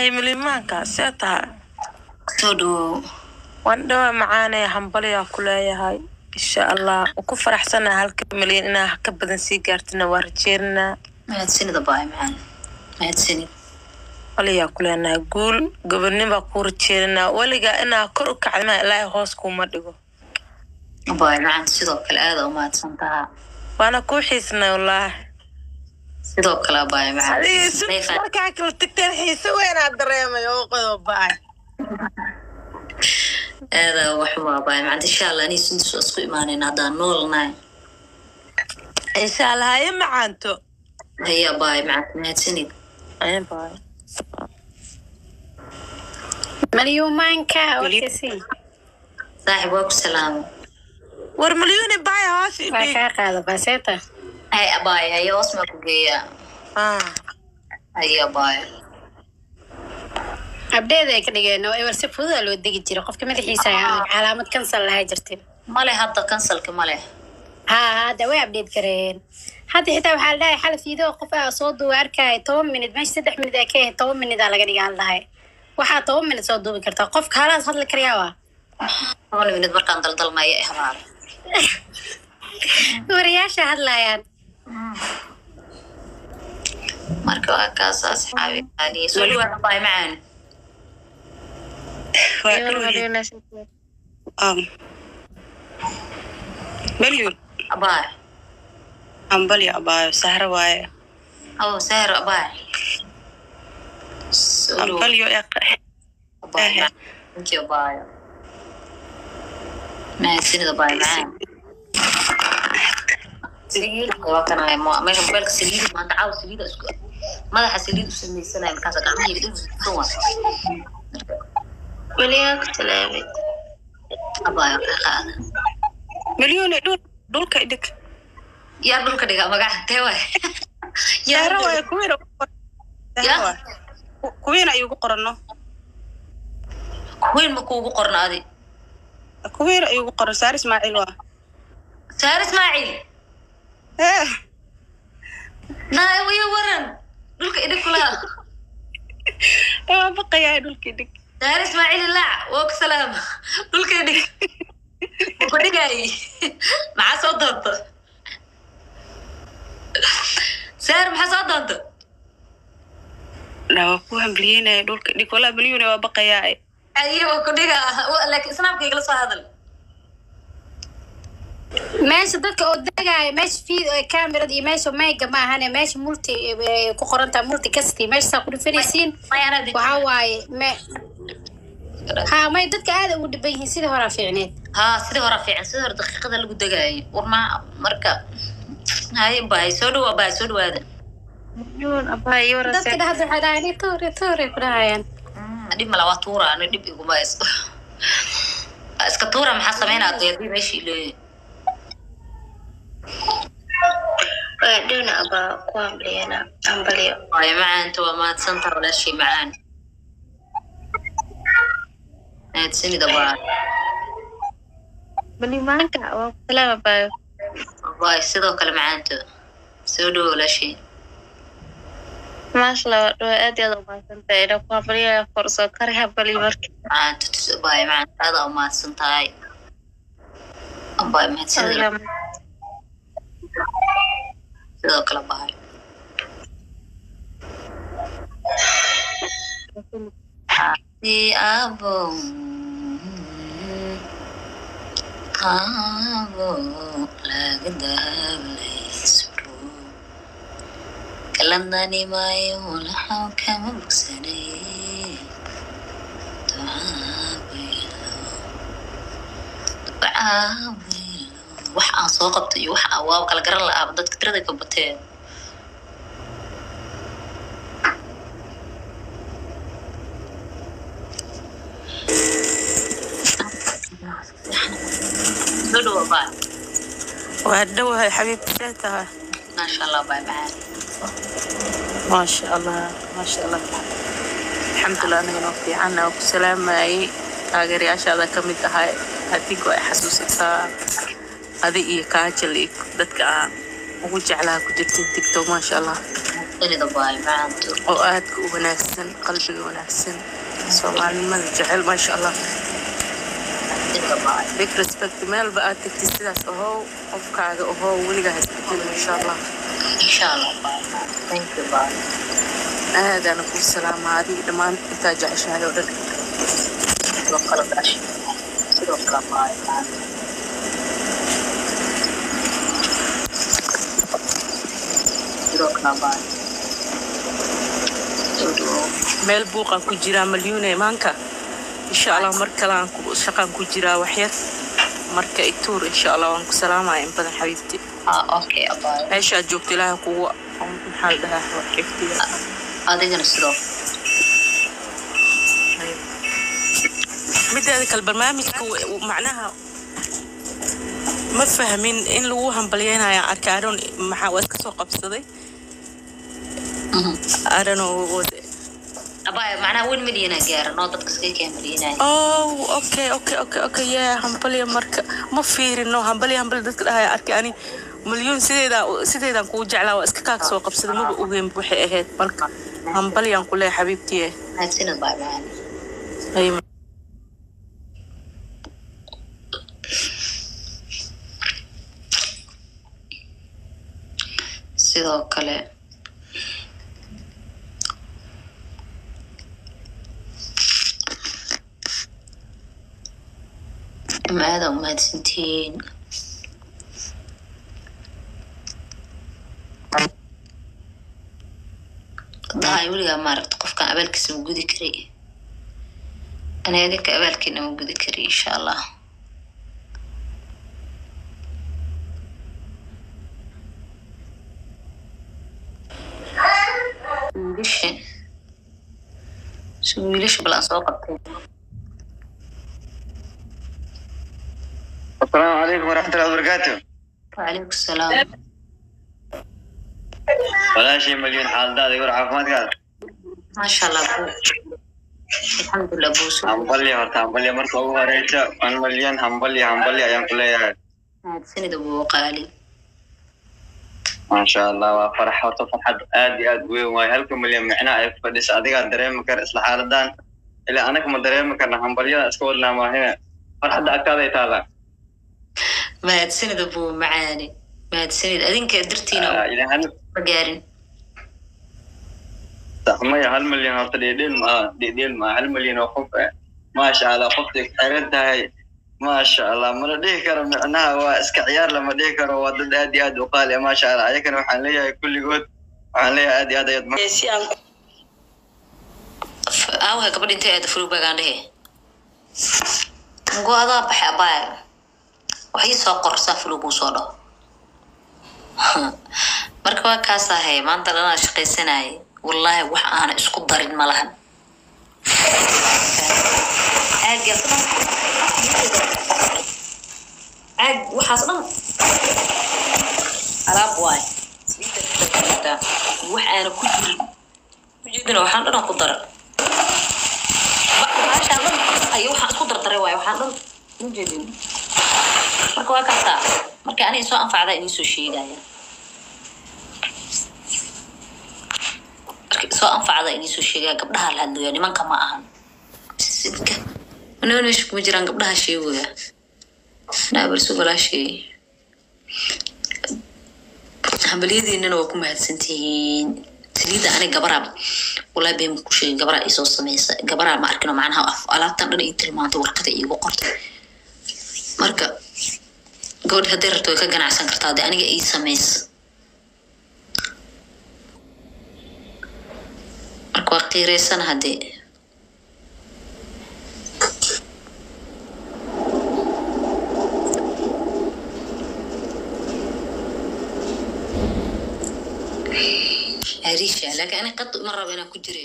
haye milimaanka see tahay soo dhawow waan dhawa macaanee hambaliyaa ku leeyahay insha allah waan ku faraxsanaa halka milyan inaa ka badan sii gaartina waa mahadsanid hambaliyaa ku leenahay guul gobonibaa kuu rajeeninaa weligaa inaa kor u kacdima ilaahay hoos kuuma dhigo waana kuu xiisnay wallaahi sidoo kale baay markaa kala tagteen xiise weynaa dareemay oo qodob ba'ay aada waxumaa baay macaan insha allah anii waa isku imaanayna haddaan noolnahay insha allah haye macaanto haya baay macaan mahadsanid malyuumaanka saaxib waa ku salaamo war milyuuni baay hoos kaa qaada baseeta hay baay haya hoos maa ku geeyaa Ah, haya baay abdheeda ay ka dhigeen oo ewer si fududa loo degi jiray qofka madaxiisa ayaa calaamad kansal lahaa jirtay male hadda kansalka male haa hadda way abdheed kareen hadda xitaa waxaa la dhahay xalaf idoo qof aa soo duuba arkaya toban minid meesha saddex minid ay ka ahayd toban minid aa laga dhigaan lahay waxaa toban minid soo duubi kartaa qofka halaas hadli karayaa waa toban minid markaan daldalmaya habaare wariyaasha hadlayaan marka waa kaas asxaabi qaaliya soo dhawaada baay macaan waa. Um, milyun baay hambali abaayo sahra waaye oo sahro dhawaada hambalyo ee baay macaan kanay mo- meesha mobaylka saliid maanta caawa saliida isku madaxa saliid u samaysanaya markaasa gacmahayga dhan kan waa weligaa ku salaamay abaayo ka qaada milyuuni dhul dhulka idhig yaa dhulka dhiga magaca tee waay sahra waaye kuwiina Ya. kuwiina ayugu qorano kuwiin ma kuugu qorno adi kuwiina ayugu qoran saar ismaaciil waa saar ismaaciil Eh, naay wiyo waran dhulka idhig kulaha waa baqayaa dhulka idhig saar ismaaciil ilaac waa ku salaama dhulka idhig ku dhigaayi maxaa soo doonta saar maxaa soo doonta na waa ku hambliyeynaya dhulka idhig walaa milyuuni waa baqayaa ayo waa ku dhiga laakiin snaabka igala soo hadal meesha dadka oo degaayo meesha fiid oo kamerad iyo meesha mayga ma ahane meesha multi eh, ku qorantaa multi casti meeshasaa ku dhifanaysiin waxaa waaye me ha may dadka aada ugu dhiban yihiin sidii horaa fiicneed. Haa sidii hore fiican sidii hore daqiiqada lagu degaayo war ma marka hay baay soo dhawaa baay soo dhawaada. Dadka dhahda waxay dhahaan toore toore ku dhahayaan. Dhib mala waa tuura ani dhib iguma iska tuura maxaa sameynaa deedii meeshii ileeyahay waayo macaanta waa mahadsanta walaashii macaan mahadsanida waa waay sidoo kale macaanta soo dhawo walaashii maasha allah waa aad iyo aad umahadsantahay ina ku hambaliyaya korsoo kare hambali marka. Macaanta tuso baay macaanta aada u mahadsan tahay baay mahadsanida được là bài đi ở vùng قابوا لقدام ليسروا كلمناني ما يولحوا كما بكسري دعابي دعابي wax aan soo qabto iyo wax aan waa kala garan la'aaba dadka tirada ka bateen. Waa dhowahay xabiibti see tahay maasha allah baa macaan maasha allah maasha allah alxamdulilah anaga noo fiican oo ku salaamayay taageerayaashaada ka mid ahay. Adigo ay xasuusataa adi iyo kaajal iyo dadka aan ugu jeclaha ku jirtay digto maasha allah oo aadka u wanaagsan qalbiga wanaagsan soomaalinimada jecel maasha allah big respect meelba aad tagtid sidaas ahow qofkaaga ahow weligaa hasbedel insha allah aadaana kuu salaamaa adiga dhammaan intaa jeceshahay oo dhan sidoo kale gashi sidoo kale baay macaanto sidoo kale baay soo dhawow meel buuqaan ku jiraa malyuune maanka insha allah mar kale shaqaan ku jiraa waxyar marka ituur insha allah waan ku salaamaya in badan xabiibti. Ah meeshaad joogto ilaaha kugu maxaa la dhahaa xifdiga mideeda kale barnaamijka macnaha ma fahmin in lagu hambalyeynaya arkaaron maxaa waa iska soo qabsaday hambalya marka ma fiirino hambalya hambalya dadka dhahaya arkay ani. Sideedaa sideedaan kugu jeclaa waa iska kaag soo qabsaday maba ogeyn waxay ahayd marka hambalyaan ku leeya xabiibtiye mahadsanid baay macaan Ay, sidoo kale ama aada u mahadsantihiin dahay weligaa maaragta qofkan abaalkiisa ma gudi karay ani adinka abaalkiina ma gudi kari insha allah wiilasha wiilasha bal aan soo qabtay asalaamu calaykum waraxmatullahi wabarakaatu waalaykum salaam walaashay malyan xaaladaada war caafimaadkaada maasha allah alxamdulillah buus hambalya horta hambalya marka ugu horeysa an malyan hambalya hambalya ayaan ku leeyahay mahadsanid abuuqaali maasha allah waa farax horta farxad aad iyo aad weyn waayo halka malyan micnaha ay ku fadhisa adigaa dareemi kar isla xaaladan ilaa anaka ma dareemi karna hambalyada iska wadnaa maahine farxadda agtaada ay taala mahadsanid buu macaani mahadsanid adinka dartiinagaarin maya hal milyan horta dhedheel maa dhedheel maa hal milyan oo qof maasha allah qofta xiran tahay maasha allah mana dhihi karo micnaha waa iska ciyaar lama dhihi karo waa dad aad iyo aad u qaali maasha allah ayakana waxaan leeyahay kulligood waxaan leeyahay aad iyo aad ayaad gabadh intay aada furug bagaandhehe adaa baxe abaya wax ii soo qorsaa fulug uu soo dhaho marka waa kaas ahay maanta dhanaa shaqaysanayay wallaahi wax aana isku darin ma lahan aagaas dhan aag waxaas dhan alaab waay wax aana ku jirin ujeedina waxaan dhan ku dara baashaan dhan ay waxaan isku dardaray waayo waxaan dhan ujeedin marka waa kaasaa marka aniga soo anfacdaa idiin soo sheegaya soo anfacdaa idiin soo sheegaya gabdhaha la hadlaya nimanka ma ahan meesha kuma jiraan gabdhaha sheegaya naabarsu walaashay hambalyadiinana waa ku mahadsantihiin saliidda aniga gabaraa walaa been ku sheegay gabaraa isoo sameysa gabaraa ma arkino macnaha alaabtan dhan ii tilmaantay warqada iigu qortay marka gabadh hadday rabto way ka ganacsan kartaa haddii aniga ii sameysa marka waa qiireysan haddee arisha laakiin ani qad ma rabo inaan ku jire